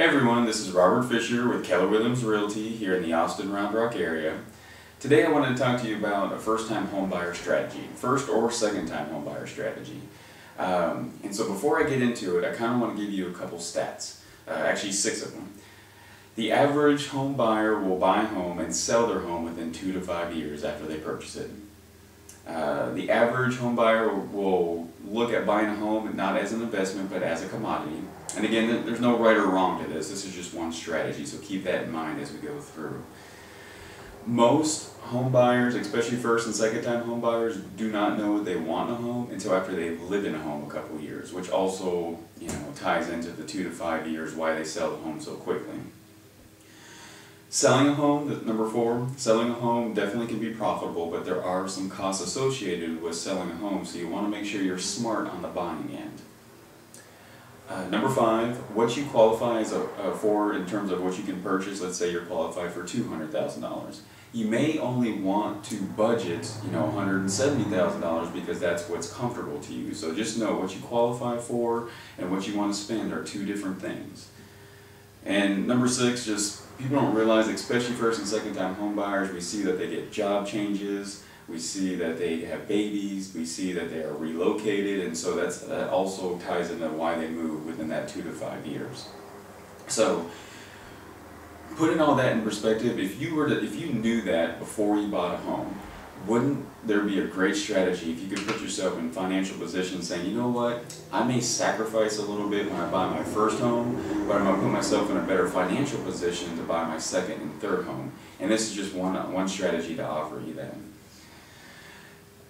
Everyone, this is Robert Fischer with Keller Williams Realty here in the Austin Round Rock area. Today I wanted to talk to you about a first-time homebuyer strategy, first or second-time homebuyer strategy. Um, and so before I get into it, I kind of want to give you a couple stats, uh, actually six of them. The average home buyer will buy a home and sell their home within two to five years after they purchase it. Uh, the average home buyer will look at buying a home not as an investment but as a commodity. And again, there's no right or wrong to this. This is just one strategy, so keep that in mind as we go through. Most home buyers, especially first and second time home buyers, do not know they want a home until after they've lived in a home a couple years, which also you know ties into the two to five years why they sell the home so quickly. Selling a home, number four, selling a home definitely can be profitable, but there are some costs associated with selling a home, so you want to make sure you're smart on the buying end. Uh, number five, what you qualify as a, uh, for in terms of what you can purchase, let's say you're qualified for $200,000. You may only want to budget, you know, $170,000 because that's what's comfortable to you. So just know what you qualify for and what you want to spend are two different things. And number six, just people don't realize, especially first and second time homebuyers, we see that they get job changes, we see that they have babies, we see that they are relocated, and so that's, that also ties into why they move within that two to five years. So, putting all that in perspective, if you were to, if you knew that before you bought a home, wouldn't there be a great strategy if you could put yourself in financial position saying, you know what, I may sacrifice a little bit when I buy my first home, but I'm going to put myself in a better financial position to buy my second and third home. And this is just one, one strategy to offer you that.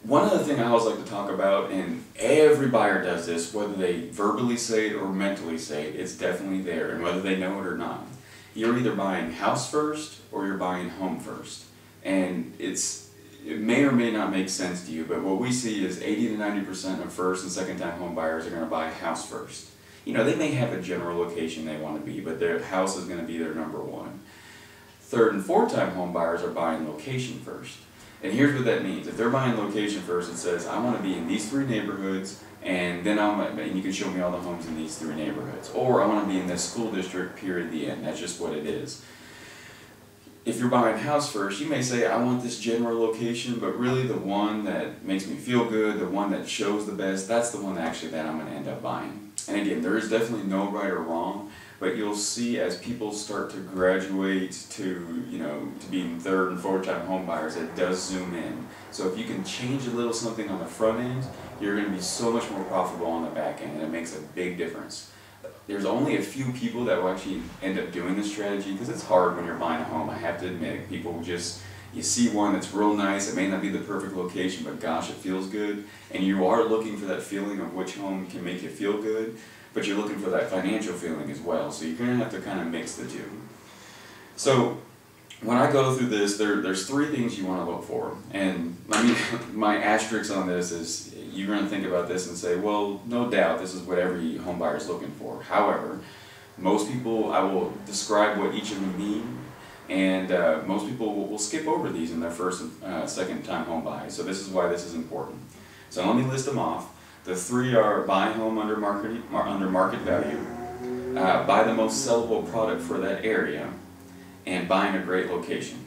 One other thing I always like to talk about, and every buyer does this, whether they verbally say it or mentally say it, it's definitely there, and whether they know it or not. You're either buying house first or you're buying home first. And it's it may or may not make sense to you, but what we see is 80 to 90% of first and second time home buyers are going to buy a house first. You know, they may have a general location they want to be, but their house is going to be their number one. Third and fourth time home buyers are buying location first. And here's what that means. If they're buying location first, it says, I want to be in these three neighborhoods, and then I'm, and you can show me all the homes in these three neighborhoods. Or I want to be in this school district, period, the end. That's just what it is if you're buying a house first, you may say, I want this general location, but really the one that makes me feel good, the one that shows the best, that's the one actually that I'm going to end up buying. And again, there is definitely no right or wrong, but you'll see as people start to graduate to, you know, to being third and fourth time home buyers, it does zoom in. So if you can change a little something on the front end, you're going to be so much more profitable on the back end, and it makes a big difference there's only a few people that will actually end up doing this strategy because it's hard when you're buying a home. I have to admit, people just you see one that's real nice. It may not be the perfect location, but gosh, it feels good. And you are looking for that feeling of which home can make you feel good, but you're looking for that financial feeling as well. So you're going to have to kind of mix the two. So when I go through this, there, there's three things you want to look for. And I mean, my asterisk on this is you're going to think about this and say, well, no doubt this is what every home buyer is looking for. However, most people, I will describe what each of them mean, and uh, most people will, will, skip over these in their first and uh, second time home buy. So this is why this is important. So let me list them off. The three are buy home under market, under market value, uh, buy the most sellable product for that area, and buying a great location.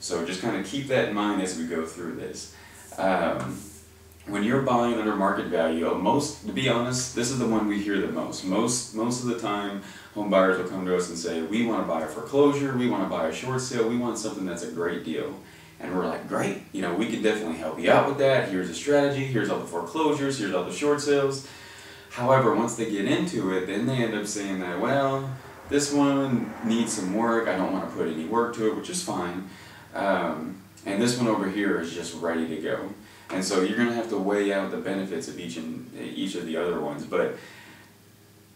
So just kind of keep that in mind as we go through this. Um, when you're buying under market value, most, to be honest, this is the one we hear the most. Most, most of the time, home buyers will come to us and say, we want to buy a foreclosure, we want to buy a short sale, we want something that's a great deal. And we're like, great, you know, we can definitely help you out with that. Here's a strategy, here's all the foreclosures, here's all the short sales. However, once they get into it, then they end up saying that, well, this one needs some work, I don't want to put any work to it, which is fine. Um, and this one over here is just ready to go. And so you're going to have to weigh out the benefits of each and each of the other ones. But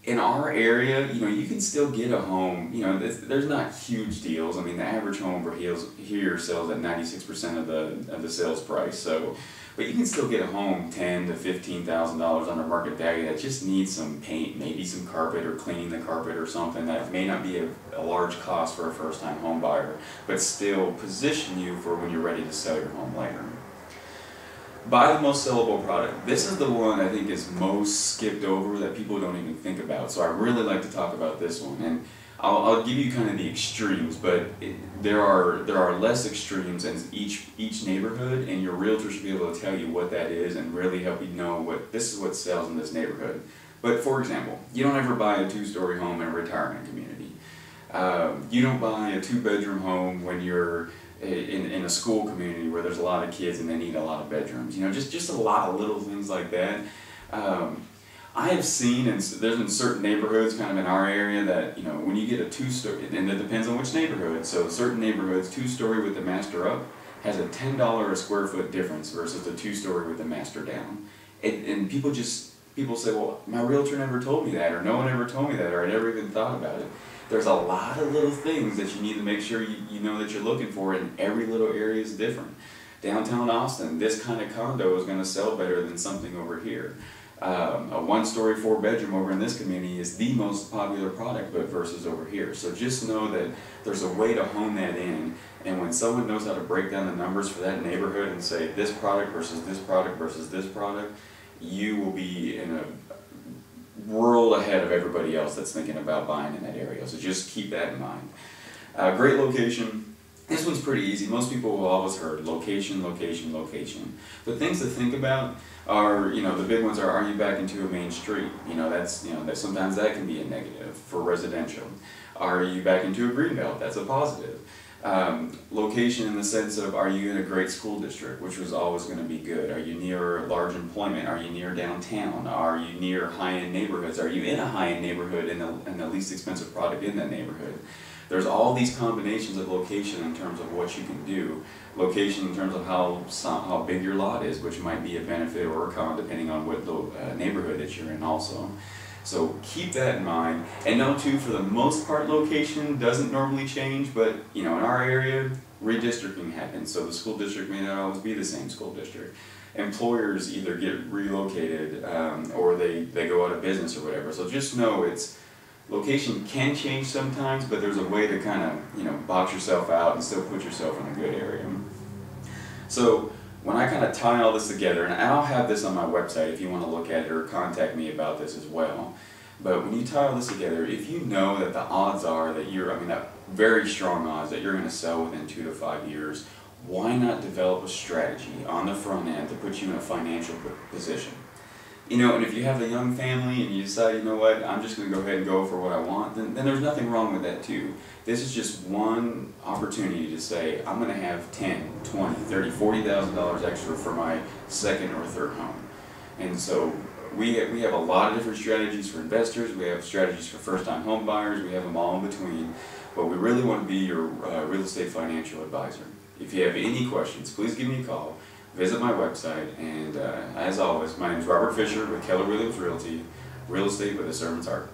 in our area, you know, you can still get a home. You know, there's not huge deals. I mean, the average home over here sells at 96% of the of the sales price. So, but you can still get a home ten to fifteen thousand dollars under market value that just needs some paint, maybe some carpet or cleaning the carpet or something that may not be a, a large cost for a first time home buyer, but still position you for when you're ready to sell your home later buy the most sellable product. This is the one I think is most skipped over that people don't even think about. So I really like to talk about this one. And I'll, I'll give you kind of the extremes, but it, there are there are less extremes in each each neighborhood, and your realtor should be able to tell you what that is and really help you know what this is what sells in this neighborhood. But for example, you don't ever buy a two-story home in a retirement community. Um, you don't buy a two-bedroom home when you're in, in a school community where there's a lot of kids and they need a lot of bedrooms. You know, just just a lot of little things like that. Um, I have seen, and there's in certain neighborhoods, kind of in our area, that you know when you get a two-story, and it depends on which neighborhood. So certain neighborhoods, two-story with the master up has a ten dollar a square foot difference versus a two-story with the master down. And, and people just people say, well, my realtor never told me that, or no one ever told me that, or I never even thought about it. There's a lot of little things that you need to make sure you, you know that you're looking for, and every little area is different. Downtown Austin, this kind of condo is going to sell better than something over here. Um, a one-story, four-bedroom over in this community is the most popular product, but versus over here. So just know that there's a way to hone that in, and when someone knows how to break down the numbers for that neighborhood and say this product versus this product versus this product, you will be in a world ahead of everybody else that's thinking about buying in that area. So just keep that in mind. Uh, great location. This one's pretty easy. Most people will always heard location, location, location. But things to think about are, you know, the big ones are, are you back into a main street? You know, that's, you know, that sometimes that can be a negative for residential. Are you back into a green belt? That's a positive. Um, location in the sense of are you in a great school district, which was always going to be good? Are you near large employment? Are you near downtown? Are you near high-end neighborhoods? Are you in a high-end neighborhood and the, and the least expensive product in that neighborhood? There's all these combinations of location in terms of what you can do. Location in terms of how how big your lot is, which might be a benefit or a con depending on what the uh, neighborhood that you're in also. So keep that in mind. And know too, for the most part, location doesn't normally change, but you know, in our area, redistricting happens. So the school district may not always be the same school district. Employers either get relocated um, or they, they go out of business or whatever. So just know it's location can change sometimes, but there's a way to kind of, you know, box yourself out and still put yourself in a good area. So when I kind of tie all this together, and I'll have this on my website if you want to look at it or contact me about this as well. But when you tie all this together, if you know that the odds are that you're, I mean, that very strong odds that you're going to sell within two to five years, why not develop a strategy on the front end to put you in a financial position? You know, and if you have a young family and you decide, you know what, I'm just going to go ahead and go for what I want, then, then there's nothing wrong with that too. This is just one opportunity to say, I'm going to have 10, 20, 30, $40,000 extra for my second or third home. And so we have, we have a lot of different strategies for investors, we have strategies for first-time home buyers, we have them all in between, but we really want to be your uh, real estate financial advisor. If you have any questions, please give me a call visit my website. And uh, as always, my name is Robert Fischer with Keller Williams Realty, real estate with a servant's heart.